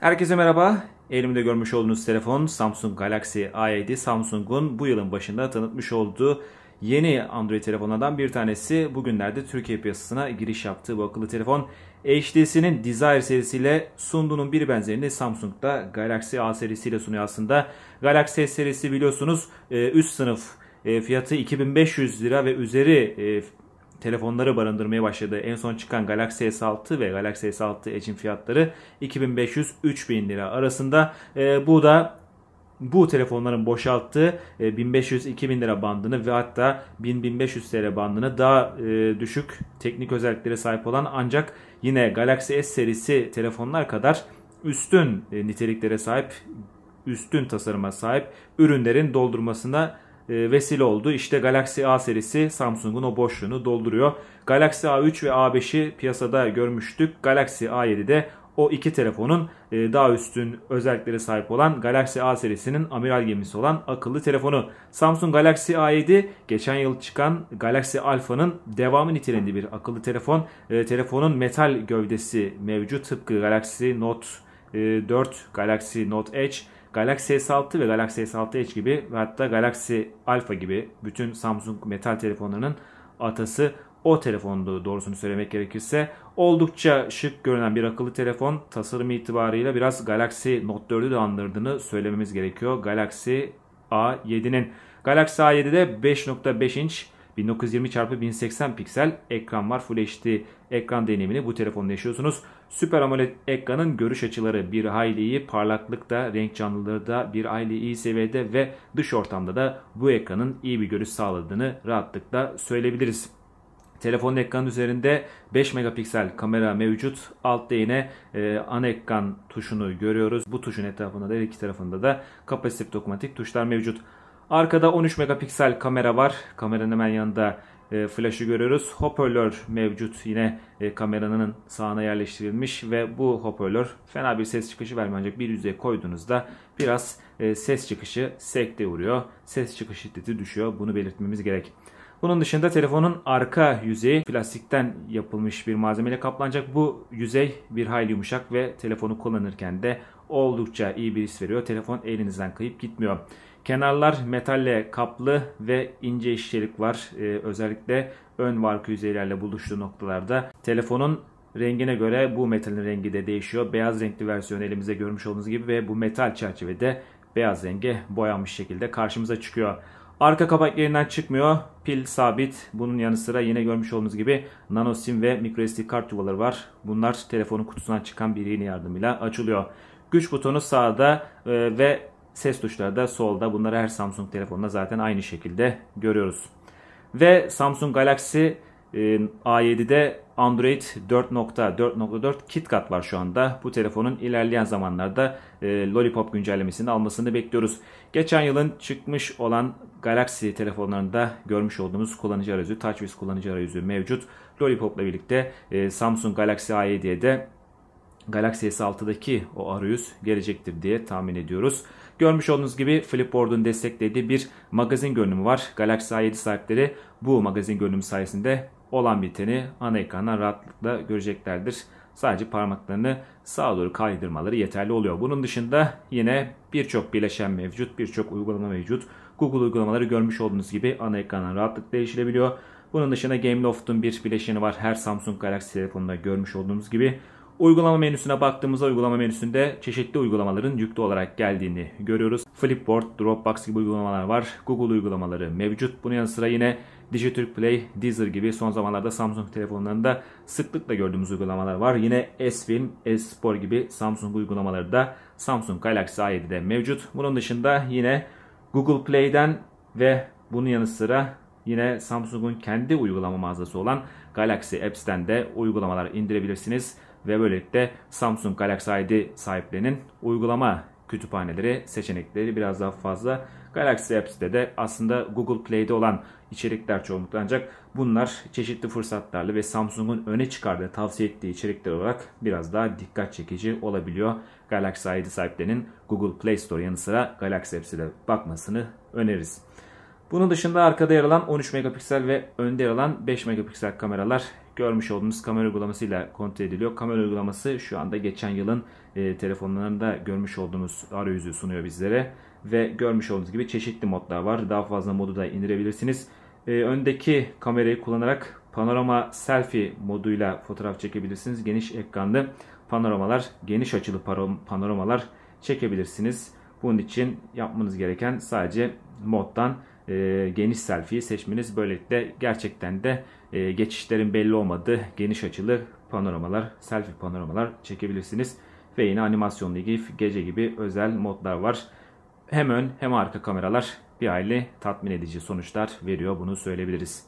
Herkese merhaba. Elimde görmüş olduğunuz telefon Samsung Galaxy A7. Samsung'un bu yılın başında tanıtmış olduğu yeni Android telefonlardan bir tanesi. Bugünlerde Türkiye piyasasına giriş yaptığı bu akıllı telefon. HTC'nin Desire serisiyle sunduğunun bir benzerini Samsung da Galaxy A serisiyle sunuyor aslında. Galaxy serisi biliyorsunuz e, üst sınıf e, fiyatı 2500 lira ve üzeri e, telefonları barındırmaya başladı. En son çıkan Galaxy S6 ve Galaxy S6 Edge'in fiyatları 2500-3000 lira arasında. E, bu da bu telefonların boşalttığı 1500-2000 lira bandını ve hatta 1000-1500 TL bandını daha düşük teknik özelliklere sahip olan ancak yine Galaxy S serisi telefonlar kadar üstün niteliklere sahip, üstün tasarıma sahip ürünlerin doldurmasına e, vesile oldu. İşte Galaxy A serisi Samsung'un o boşluğunu dolduruyor. Galaxy A3 ve A5'i piyasada görmüştük. Galaxy A7'de o iki telefonun e, daha üstün özelliklere sahip olan Galaxy A serisinin amiral gemisi olan akıllı telefonu. Samsung Galaxy A7 geçen yıl çıkan Galaxy Alpha'nın devamı niteliğinde bir akıllı telefon. E, telefonun metal gövdesi mevcut tıpkı Galaxy Note 4, Galaxy Note Edge Galaxy S6 ve Galaxy S6 Edge gibi ve hatta Galaxy Alpha gibi bütün Samsung metal telefonlarının atası o telefondu doğrusunu söylemek gerekirse. Oldukça şık görünen bir akıllı telefon tasarım itibarıyla biraz Galaxy Note 4'ü de andırdığını söylememiz gerekiyor. Galaxy A7'nin. Galaxy A7'de 5.5 inç 1920x1080 piksel ekran var. Full HD ekran deneyimini bu telefonda yaşıyorsunuz. Super AMOLED ekranın görüş açıları bir hayli iyi, parlaklık da renk canlılığı da bir hayli iyi seviyede ve dış ortamda da bu ekranın iyi bir görüş sağladığını rahatlıkla söyleyebiliriz. Telefonun ekran üzerinde 5 megapiksel kamera mevcut. Altta yine e, ana ekran tuşunu görüyoruz. Bu tuşun etrafında da iki tarafında da kapasitif dokunmatik tuşlar mevcut. Arkada 13 megapiksel kamera var. Kameranın hemen yanında e, flash'ı görüyoruz. Hoparlör mevcut yine e, kameranın sağına yerleştirilmiş ve bu hoparlör fena bir ses çıkışı vermiyor ancak bir yüzeye koyduğunuzda biraz e, ses çıkışı sekte vuruyor. Ses çıkış şiddeti düşüyor. Bunu belirtmemiz gerek. Bunun dışında telefonun arka yüzeyi plastikten yapılmış bir malzemeyle kaplanacak. Bu yüzey bir hayli yumuşak ve telefonu kullanırken de oldukça iyi bir his veriyor. Telefon elinizden kayıp gitmiyor. Kenarlar metalle kaplı ve ince işçilik var. Ee, özellikle ön ve arka yüzeylerle buluştuğu noktalarda telefonun rengine göre bu metalin rengi de değişiyor. Beyaz renkli versiyonu elimizde görmüş olduğunuz gibi ve bu metal çerçevede beyaz renge boyanmış şekilde karşımıza çıkıyor. Arka kapak yerinden çıkmıyor. Pil sabit. Bunun yanı sıra yine görmüş olduğunuz gibi nano sim ve microSD kart yuvaları var. Bunlar telefonun kutusundan çıkan bir iğne yardımıyla açılıyor. Güç butonu sağda e, ve Ses tuşları da solda. Bunları her Samsung telefonunda zaten aynı şekilde görüyoruz. Ve Samsung Galaxy e, A7'de Android 4.4.4 KitKat var şu anda. Bu telefonun ilerleyen zamanlarda e, Lollipop güncellemesini almasını bekliyoruz. Geçen yılın çıkmış olan Galaxy telefonlarında görmüş olduğumuz kullanıcı arayüzü, TouchWiz kullanıcı arayüzü mevcut. Lollipop'la birlikte e, Samsung Galaxy A7'ye de Galaxy S6'daki o arayüz gelecektir diye tahmin ediyoruz. Görmüş olduğunuz gibi Flipboard'un desteklediği bir magazin görünümü var. Galaxy A7 sahipleri bu magazin görünümü sayesinde olan biteni ana ekrandan rahatlıkla göreceklerdir. Sadece parmaklarını sağa doğru kaydırmaları yeterli oluyor. Bunun dışında yine birçok bileşen mevcut, birçok uygulama mevcut. Google uygulamaları görmüş olduğunuz gibi ana ekrandan rahatlıkla erişilebiliyor. Bunun dışında Gameloft'un bir bileşeni var. Her Samsung Galaxy telefonunda görmüş olduğunuz gibi. Uygulama menüsüne baktığımızda uygulama menüsünde çeşitli uygulamaların yüklü olarak geldiğini görüyoruz. Flipboard, Dropbox gibi uygulamalar var. Google uygulamaları mevcut. Bunun yanı sıra yine Digiturk Play, Deezer gibi son zamanlarda Samsung telefonlarında sıklıkla gördüğümüz uygulamalar var. Yine S-Film, S-Spor gibi Samsung uygulamaları da Samsung Galaxy A7'de mevcut. Bunun dışında yine Google Play'den ve bunun yanı sıra yine Samsung'un kendi uygulama mağazası olan Galaxy Apps'ten de uygulamalar indirebilirsiniz ve böylelikle Samsung Galaxy ID sahiplerinin uygulama kütüphaneleri, seçenekleri biraz daha fazla. Galaxy Apps'te de aslında Google Play'de olan içerikler çoğunlukla ancak bunlar çeşitli fırsatlarla ve Samsung'un öne çıkardığı, tavsiye ettiği içerikler olarak biraz daha dikkat çekici olabiliyor. Galaxy ID sahiplerinin Google Play Store yanı sıra Galaxy Apps'e de bakmasını öneririz. Bunun dışında arkada yer alan 13 megapiksel ve önde yer alan 5 megapiksel kameralar görmüş olduğunuz kamera uygulamasıyla kontrol ediliyor. Kamera uygulaması şu anda geçen yılın e, telefonlarında görmüş olduğunuz arayüzü sunuyor bizlere. Ve görmüş olduğunuz gibi çeşitli modlar var. Daha fazla modu da indirebilirsiniz. E, öndeki kamerayı kullanarak panorama selfie moduyla fotoğraf çekebilirsiniz. Geniş ekranlı panoramalar, geniş açılı panoramalar çekebilirsiniz. Bunun için yapmanız gereken sadece moddan e, geniş selfie seçmeniz. Böylelikle gerçekten de e, geçişlerin belli olmadığı geniş açılı panoramalar, selfie panoramalar çekebilirsiniz. Ve yine animasyonlu ilgili gece gibi özel modlar var. Hem ön hem arka kameralar bir aile tatmin edici sonuçlar veriyor bunu söyleyebiliriz.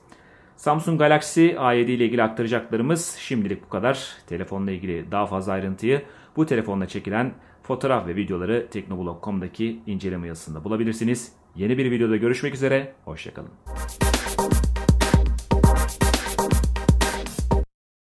Samsung Galaxy A7 ile ilgili aktaracaklarımız şimdilik bu kadar. Telefonla ilgili daha fazla ayrıntıyı bu telefonla çekilen fotoğraf ve videoları teknoblog.com'daki inceleme yazısında bulabilirsiniz. Yeni bir videoda görüşmek üzere, hoşçakalın.